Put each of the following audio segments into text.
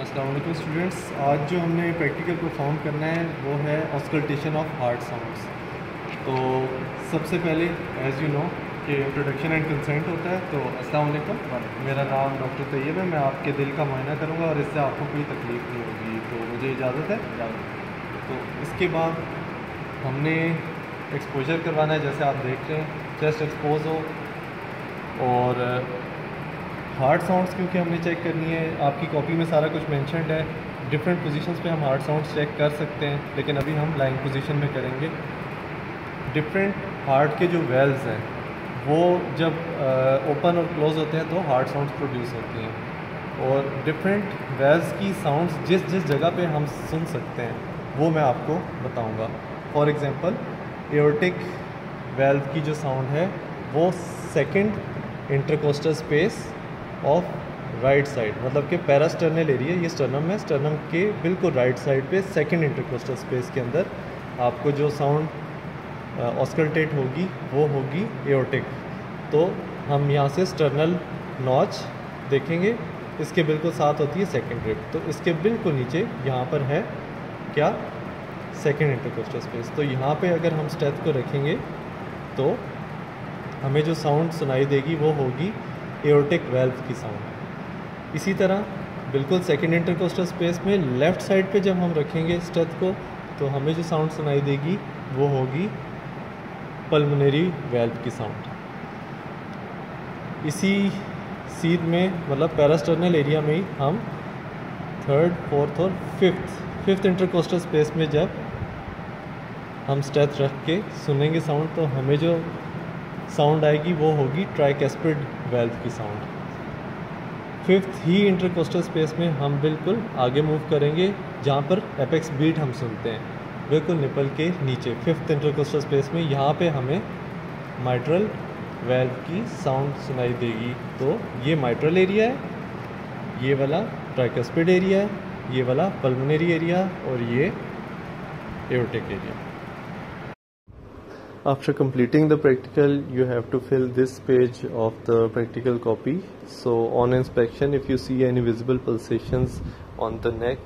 Aslam students. आज जो हमने प्रैक्टिकल परफॉर्म करना है, वो है ऑस्कल्टेशन ऑफ़ हार्ट साउंड्स तो सबसे पहले एज़ यू नो कि इंट्रोडक्शन एंड कंसेंट होता है तो अस्सलाम वालेकुम। मेरा नाम डॉक्टर तैयब है, मैं आपके दिल का मुआयना करूँगा और इससे आपको कोई तकलीफ़ नहीं होगी तो मुझे इजाज़त है। तो इसके बाद हमने एक्सपोजर करवाना है, जैसे आप देख रहे हैं चेस्ट एक्सपोज हो और हार्ट साउंड्स क्योंकि हमने चेक करनी है। आपकी कॉपी में सारा कुछ मैंशनड है। डिफरेंट पोजीशंस पे हम हार्ट साउंड्स चेक कर सकते हैं, लेकिन अभी हम लाइन पोजीशन में करेंगे। डिफरेंट हार्ट के जो वेल्स हैं, वो जब ओपन और क्लोज होते हैं तो हार्ड साउंड्स प्रोड्यूस होती हैं। और डिफरेंट वेल्स की साउंड्स जिस जिस जगह पे हम सुन सकते हैं, वो मैं आपको बताऊँगा। फॉर एग्ज़ाम्पल एयोटिक वेल्व की जो साउंड है, वो second intercostal space of right side मतलब कि पैरास्टर्नल एरिया ये स्टर्नम है। स्टर्नम के बिल्कुल राइट साइड पे सेकंड इंटरकोस्टल स्पेस के अंदर आपको जो साउंड ऑस्कल्टेट होगी, वो होगी एओटिक तो हम यहाँ से स्टर्नल नॉच देखेंगे। इसके बिल्कुल साथ होती है सेकेंड रिप तो इसके बिल्कुल नीचे यहाँ पर है क्या? सेकेंड इंटरकोस्टल स्पेस तो यहाँ पे अगर हम स्टेथ को रखेंगे तो हमें जो साउंड सुनाई देगी वो होगी एओटिक वेल्व की साउंड इसी तरह, बिल्कुल सेकेंड इंटरकोस्टल स्पेस में लेफ़्ट साइड पे जब हम रखेंगे स्टेथ को तो हमें जो साउंड सुनाई देगी, वो होगी पल्मोनरी वेल्व की साउंड इसी सीध में मतलब पैरास्टर्नल एरिया में ही हम थर्ड फोर्थ और फिफ्थ फिफ्थ इंटरकोस्टल स्पेस में जब हम स्टेथ रख के सुनेंगे साउंड तो हमें जो साउंड आएगी, वो होगी ट्राइकेस्पिड वेल्व की साउंड फिफ्थ ही इंटरकोस्टल स्पेस में हम बिल्कुल आगे मूव करेंगे, जहाँ पर एपेक्स बीट हम सुनते हैं. बिल्कुल निपल के नीचे. फिफ्थ इंटरकोस्टल स्पेस में यहाँ पे हमें माइट्रल वेल्व की साउंड सुनाई देगी. तो ये माइट्रल एरिया है, ये वाला ट्राइकेस्पिड एरिया है, ये वाला पल्मोनरी एरिया और ये aortic area after completing the practical you have to fill this page of the practical copy. So on inspection if you see any visible pulsations on the neck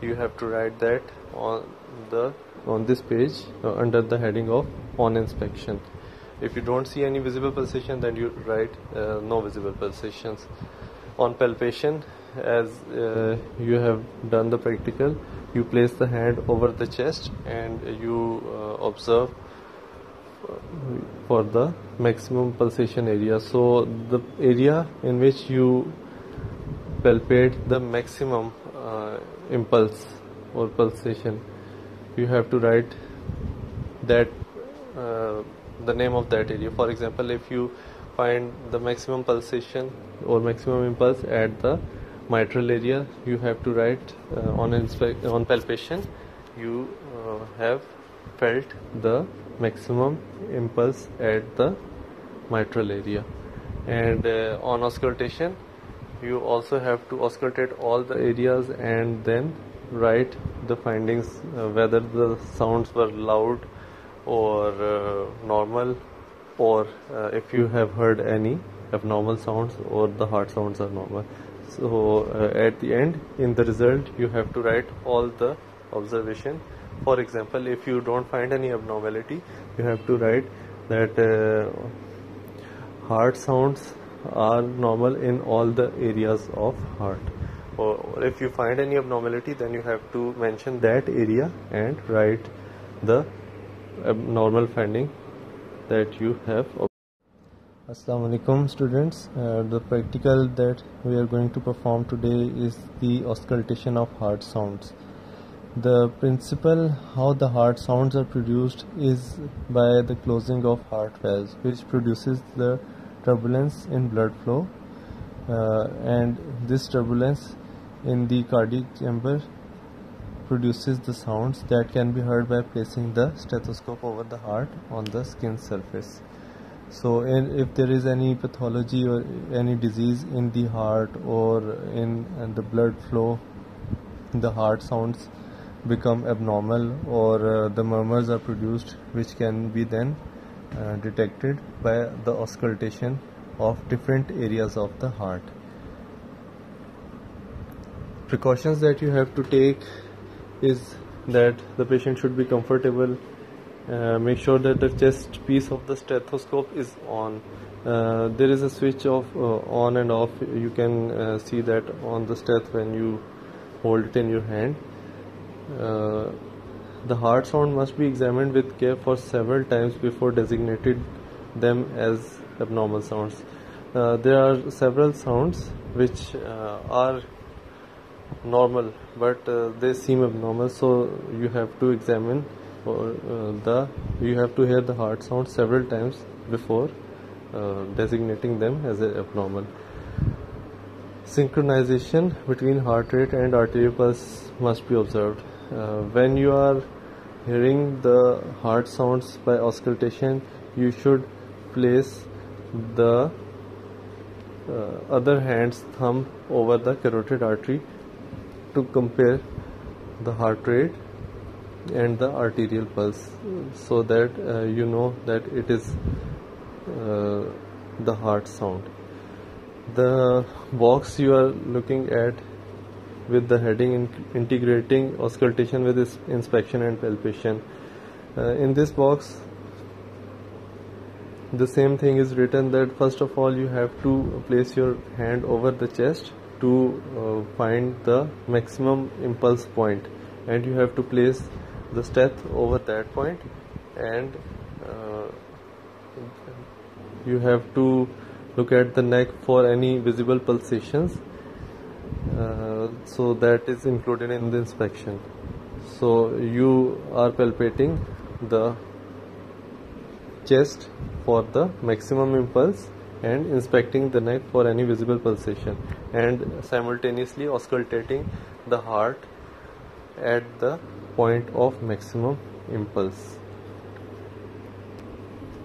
you have to write that on the on this page uh, under the heading of on inspection. If you don't see any visible pulsation then you write uh, no visible pulsations. On palpation as uh, you have done the practical you place the hand over the chest and you uh, observe for the maximum pulsation area. So the area in which you palpate the maximum uh, impulse or pulsation you have to write that uh, the name of that area. For example if you find the maximum pulsation or maximum impulse at the mitral area you have to write uh, on on palpation you uh, have felt the maximum impulse at the mitral area. And uh, on auscultation you also have to auscultate all the areas and then write the findings uh, whether the sounds were loud or uh, normal or uh, if you have heard any abnormal sounds or the heart sounds are normal. So uh, at the end in the result you have to write all the observation for example if you don't find any abnormality you have to write that uh, heart sounds are normal in all the areas of heart. Or if you find any abnormality then you have to mention that area and write the abnormal finding that you have Assalamu alaikum students. Uh, the practical that we are going to perform today is the auscultation of heart sounds the principle how the heart sounds are produced is by the closing of heart valves, which produces the turbulence in blood flow, uh, and this turbulence in the cardiac chamber produces the sounds that can be heard by placing the stethoscope over the heart on the skin surface. So, if there is any pathology or any disease in the heart or in, in the blood flow, the heart sounds become abnormal or uh, the murmurs are produced which can be then uh, detected by the auscultation of different areas of the heart. Precautions that you have to take is that the patient should be comfortable uh, make sure that the chest piece of the stethoscope is on. Uh, there is a switch of uh, on and off. You can uh, see that on the steth when you hold it in your hand uh, the heart sound must be examined with care for several times before designated them as abnormal sounds. Uh, there are several sounds which are normal but uh, they seem abnormal so you have to examine or uh, the you have to hear the heart sound several times before uh, designating them as abnormal. Synchronization between heart rate and arterial pulse must be observed uh, when you are hearing the heart sounds by auscultation you should place the uh, other hand's thumb over the carotid artery to compare the heart rate and the arterial pulse so that uh, you know that it is uh, the heart sound. The box you are looking at with the heading in integrating auscultation with inspection and palpation. Uh, in this box the same thing is written that first of all you have to place your hand over the chest to uh, find the maximum impulse point. And you have to place the steth over that point and uh, you have to look at the neck for any visible pulsations. Uh, so that is included in the inspection. So you are palpating the chest for the maximum impulse and inspecting the neck for any visible pulsation and simultaneously auscultating the heart at the point of maximum impulse